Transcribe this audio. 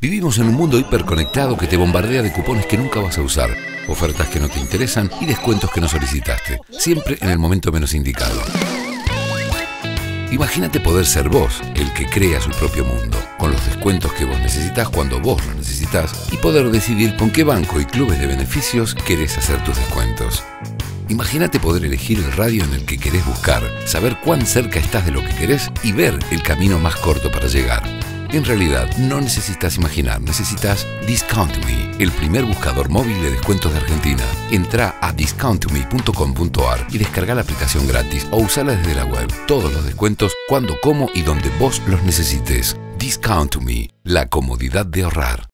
Vivimos en un mundo hiperconectado que te bombardea de cupones que nunca vas a usar, ofertas que no te interesan y descuentos que no solicitaste, siempre en el momento menos indicado. Imagínate poder ser vos el que crea su propio mundo, con los descuentos que vos necesitas cuando vos los necesitas y poder decidir con qué banco y clubes de beneficios querés hacer tus descuentos. Imagínate poder elegir el radio en el que querés buscar, saber cuán cerca estás de lo que querés y ver el camino más corto para llegar. En realidad, no necesitas imaginar, necesitas Discount Me, el primer buscador móvil de descuentos de Argentina. Entra a discountme.com.ar y descarga la aplicación gratis o usala desde la web. Todos los descuentos, cuando, cómo y donde vos los necesites. Discount Me, la comodidad de ahorrar.